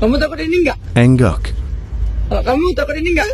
Kamu takut dia ninggak? Enggak. Kalau kamu takut dia ninggak?